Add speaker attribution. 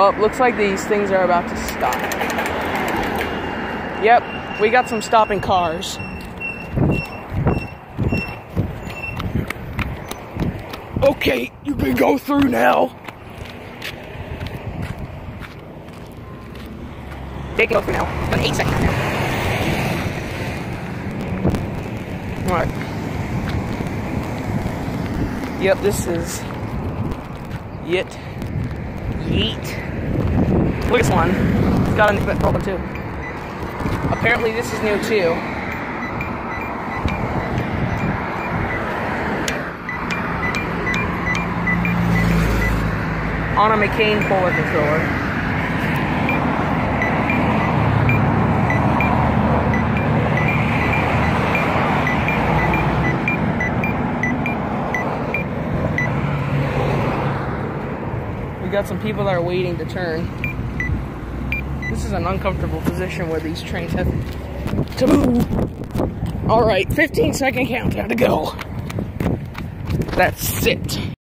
Speaker 1: Oh, looks like these things are about to stop. Yep, we got some stopping cars. Okay, you can go through now. They can go through now. But eight seconds. Alright. Yep, this is Yit. Yeet. Look at this one. It's got a problem too. Apparently this is new too. On a McCain polar controller. We got some people that are waiting to turn. This is an uncomfortable position where these trains have to move. All right, 15 second countdown to go. That's it.